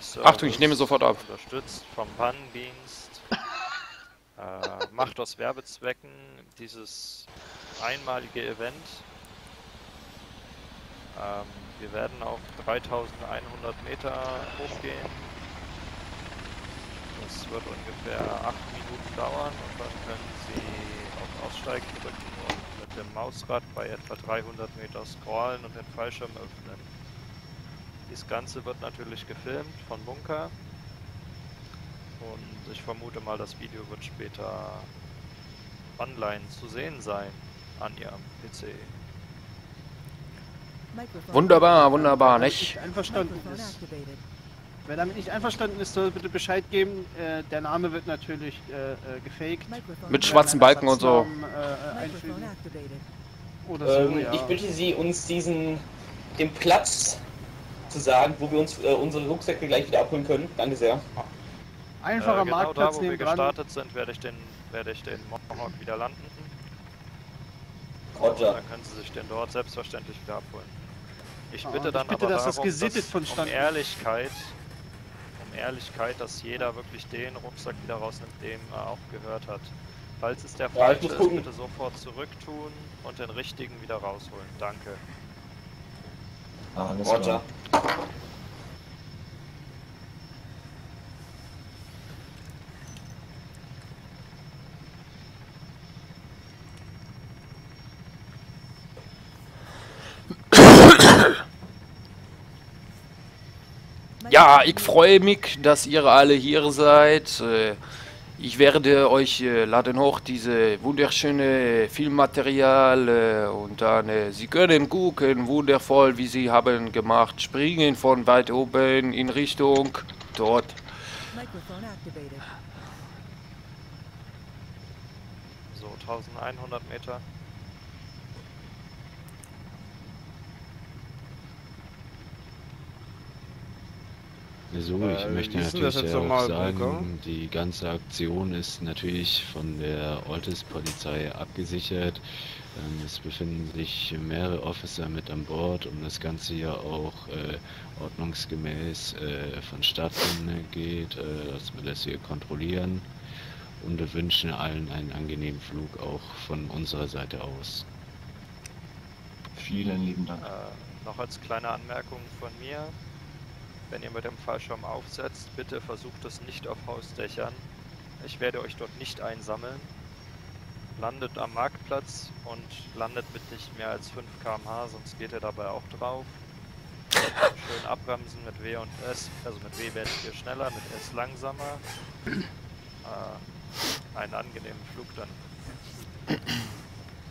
Service Achtung, ich nehme sofort ab. Unterstützt vom Pannendienst. äh, macht aus Werbezwecken dieses einmalige Event. Ähm, wir werden auf 3100 Meter hochgehen. Das wird ungefähr 8 Minuten dauern und dann können Sie auf Aussteigen drücken und mit dem Mausrad bei etwa 300 Meter scrollen und den Fallschirm öffnen. Das Ganze wird natürlich gefilmt von Bunker. Und ich vermute mal, das Video wird später online zu sehen sein an Ihrem PC. Wunderbar, wunderbar, nicht? einverstanden ist. Wer damit nicht einverstanden ist, soll bitte Bescheid geben. Äh, der Name wird natürlich äh, äh, gefaked. Mit schwarzen Balken und so. Äh, äh, so, Ähm, ja. Ich bitte Sie, uns diesen, den Platz zu sagen, wo wir uns äh, unsere Rucksäcke gleich wieder abholen können. Danke sehr. Einfacher äh, genau Marktplatz da, wo wir nebendran. gestartet sind, werde ich den, werde ich den Mohawk wieder landen. Und Roger. dann können Sie sich den dort selbstverständlich wieder abholen. Ich Ah, bitte und dann ich bitte, aber dass das darum, gesittet dass, vonstatten um Ehrlichkeit, um Ehrlichkeit, dass jeder wirklich den Rucksack wieder rausnimmt, dem er auch gehört hat. Falls es der Ja, falsche ist, gucken. bitte sofort zurücktun und den richtigen wieder rausholen. Danke. Alles Roger. klar. Ja, ich freue mich, dass ihr alle hier seid. Ich werde euch äh, laden hoch diese wunderschöne Filmmaterial äh, und dann äh, Sie können gucken, wundervoll, wie sie haben gemacht, springen von weit oben in Richtung dort. So, 1100 Meter. So, ich Äh, möchte natürlich jetzt auch sagen, Bunker? die ganze Aktion ist natürlich von der Ortes-Polizei abgesichert. Ähm, es befinden sich mehrere Officer mit an Bord, um das Ganze ja auch äh, ordnungsgemäß äh, vonstatten geht, äh, dass wir das hier kontrollieren. Und wir wünschen allen einen angenehmen Flug auch von unserer Seite aus. Vielen lieben Dank. Äh, noch als kleine Anmerkung von mir. Wenn ihr mit dem Fallschirm aufsetzt, bitte versucht es nicht auf Hausdächern. Ich werde euch dort nicht einsammeln. Landet am Marktplatz und landet mit nicht mehr als 5 km/h, sonst geht ihr dabei auch drauf. Schön abbremsen mit W und S. Also mit W werdet ihr schneller, mit S langsamer. Äh, einen angenehmen Flug dann.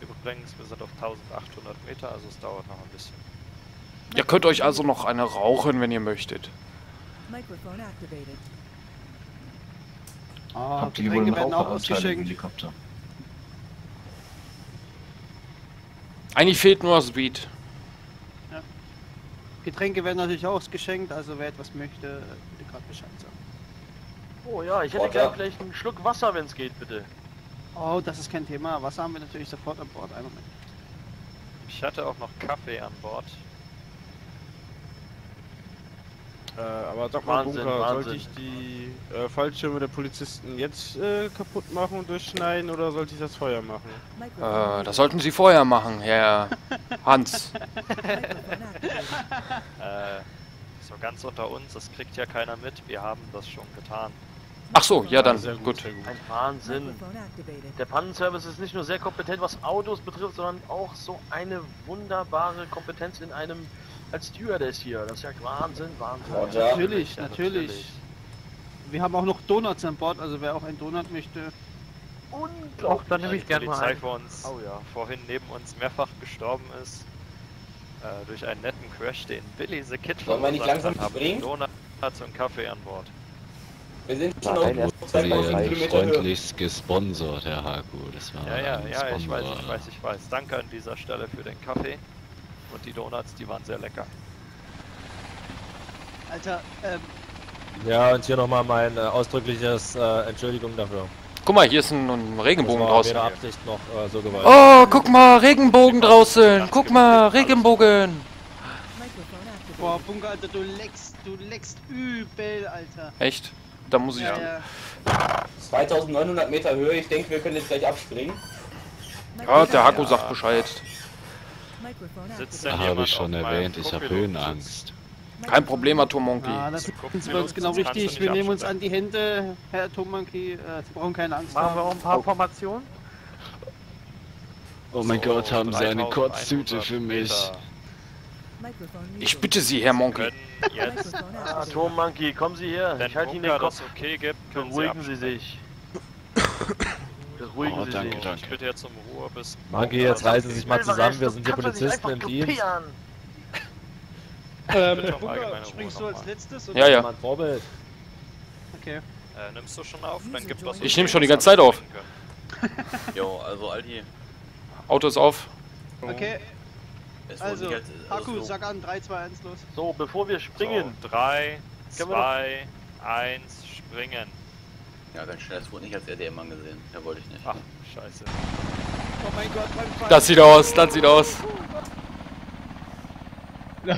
Übrigens, wir sind auf 1800 Meter, also es dauert noch ein bisschen. Ihr könnt euch also noch eine rauchen, wenn ihr möchtet. Ah, Habt Getränke einen werden auch ausgeschenkt. Helikopter? Eigentlich fehlt nur das Beat. Getränke werden natürlich auch ausgeschenkt, also wer etwas möchte, bitte gerade Bescheid sagen. Oh ja, ich hätte gerne vielleicht einen Schluck Wasser, wenn es geht, bitte. Oh, das ist kein Thema. Wasser haben wir natürlich sofort an Bord. Einen Moment. Ich hatte auch noch Kaffee an Bord. Äh, aber sag mal, Wahnsinn, Bunker, Wahnsinn. sollte ich die äh, Fallschirme der Polizisten jetzt äh, kaputt machen und durchschneiden oder sollte ich das Feuer machen? Äh, das sollten Sie vorher machen, Herr Hans. Äh, so ganz unter uns, das kriegt ja keiner mit. Wir haben das schon getan. Ach so, ja dann, sehr gut. Sehr gut. Ein Wahnsinn. Der Pannenservice ist nicht nur sehr kompetent, was Autos betrifft, sondern auch so eine wunderbare Kompetenz in einem als Stewardess hier. Das ist ja Wahnsinn, Wahnsinn. Roger. Natürlich, Ja, natürlich. Wir haben auch noch Donuts an Bord, also wer auch einen Donut möchte. Unglaublich. Auch dann nehme ich gerne mal Polizei ein. vor uns Oh ja. vorhin neben uns mehrfach gestorben ist. Äh, durch einen netten Crash, den Billy the Kid Wollen wir nicht langsam springen? Donuts und Kaffee an Bord. Wir sind schon Nein, auf erst 2000 Sie Kilometer Höhe. freundlichst gesponsert, Herr Haku. Das war Ja, ja, ja, ich weiß, ich weiß, ich weiß. Danke an dieser Stelle für den Kaffee. Und die Donuts, die waren sehr lecker. Alter, ähm, Ja, und hier nochmal mein äh, ausdrückliches äh, Entschuldigung dafür. Guck mal, hier ist ein, ein Regenbogen das war draußen. Absicht noch äh, so gewollt. Oh, guck mal, Regenbogen draußen. Guck mal, Regenbogen. Microphone activated. Boah, Bunker, Alter, du leckst, du leckst übel, Alter. Echt? Da muss ich. Ja, ja. 2900 Meter Höhe, ich denke, wir können jetzt gleich abspringen. Ja, der Haku sagt Bescheid. Microphone Sitzt denn Habe ich schon erwähnt, ich habe? Höhenangst. Kein Problem, Atommonkey. Ja, das Gucken ist Sie bei uns genau richtig. Wir nehmen uns an die Hände, Herr Tom Monkey. Äh, Sie brauchen keine Angst Machen wir haben. auch ein paar Formationen? Oh mein So, Gott, haben Sie eine 3100 Kotztüte für mich? Meter. Ich bitte Sie, Herr Monkey. Jetzt activated. Atommonkey, kommen Sie her. wenn Ich halte Ihnen den das Kopf. okay gibt, Beruhigen Sie Sie sich. Beruhigen Oh, Sie danke, sich. danke. Ich bitte jetzt um Ruhe bis... Monkey, jetzt reißen Sie sich mal zusammen, wir sind hier Polizisten im Dienst. Ähm, Bunker, allgemeine springst du als letztes? Ja, ja. Mal ein Vorbild. Okay. Äh, nimmst du schon auf? Dann gibt das Ich okay, nehm schon die ganze Zeit auf. Jo, also Aldi. Auto ist auf. Okay, also, als- Haku, so- sag an, 3, 2, 1, los. So, bevor wir springen. So, 3, Können wir 2, 1, springen. Ja, ganz schnell, es wurde nicht als RDM angesehen. Ja, wollte ich nicht. Ach, scheiße. Oh mein Gott, beim Fall. Das sieht aus, das sieht aus.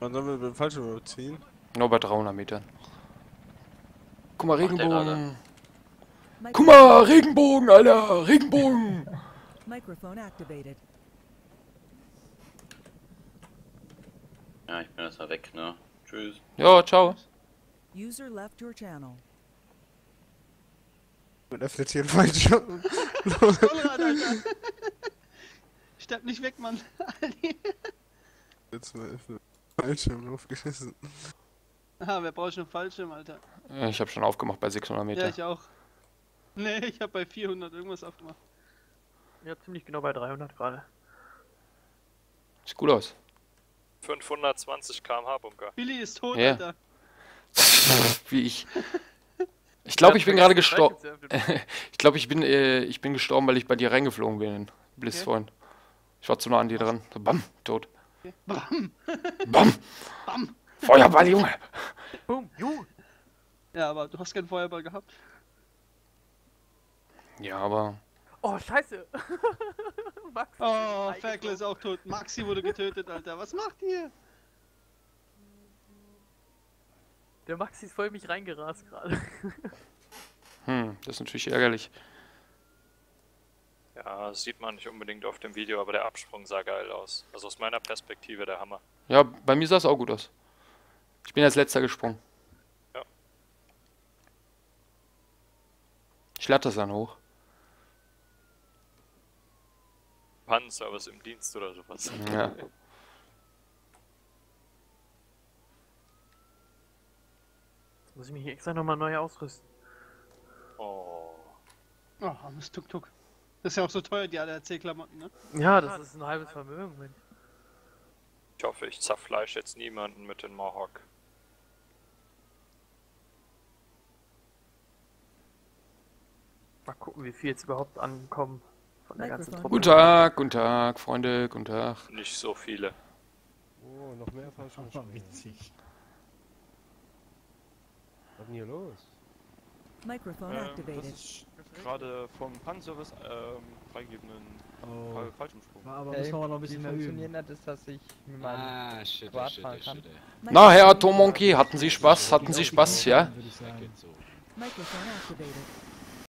Wann sollen wir den Fallschirm überziehen? Nur bei 300 Metern. Guck mal, der Regenbogen. Guck mal, Regenbogen, Alter. Regenbogen. Microphone activated. Ja, ich bin erst mal weg, ne? Tschüss. Ja, ciao. User left your channel. Mit öffnet hier ein Fallschirm. Konrad, Alter. Sterb nicht weg, Mann. Jetzt mal öffnen. Fallschirm draufgeschissen. Ah, wer braucht schon einen Fallschirm, Alter? Ja, Ich habe schon aufgemacht bei 600 Ja, Meter. ich auch. Nee, ich hab bei 400 irgendwas aufgemacht. Ja, ziemlich genau bei 300 gerade. Sieht gut aus. 520 km/h Bunker. Billy ist tot, Ja. Alter. Wie ich. Ich glaube, ich bin gerade gestorben. Ich glaube, ich bin, äh, ich bin gestorben, weil ich bei dir reingeflogen bin. in Bliss Okay. vorhin. Ich war zu nah an dir dran. So, bam, tot. Okay. Bam. Bam. Bam. Feuerball, Junge. Boom, ju. Ja, aber du hast keinen Feuerball gehabt. Ja, aber. Oh, scheiße. Max. Oh, Ferkel ist auch tot. Maxi wurde getötet, Alter. Was macht ihr? Der Maxi ist voll in mich reingerast gerade. Hm, das ist natürlich ärgerlich. Ja, das sieht man nicht unbedingt auf dem Video, aber der Absprung sah geil aus. Also aus meiner Perspektive der Hammer. Ja, bei mir sah es auch gut aus. Ich bin als letzter gesprungen. Ja. Ich lade das dann hoch. Panzerservice im Dienst oder sowas. Ja. Jetzt muss ich mich extra nochmal neu ausrüsten. Oh. Oh, armes Tuk-Tuk. Das ist ja auch so teuer, die ADAC-Klamotten, ne? Ja, das ist ein halbes Vermögen, Mensch. Ich hoffe, ich zerfleisch jetzt niemanden mit dem Mohawk. Mal gucken, wie viel jetzt überhaupt ankommen von der ganzen. Truppe. Guten Tag, guten Tag, Freunde, guten Tag. Nicht so viele. Oh, noch mehr Fallschirm. witzig. Was ist denn hier los? Microphone Ähm, activated. ist gerade vom Panzerservice ähm, freigegebenen Oh. Fall Fallschirmsprung. War aber müssen wir noch ein bisschen mehr üben. das ist, dass ich mit Ah, shit, Quad shit, fahren kann. shit. Na, Herr Atommonkey, hatten Sie Spaß? Hatten Sie Spaß, ja? Microphone activated.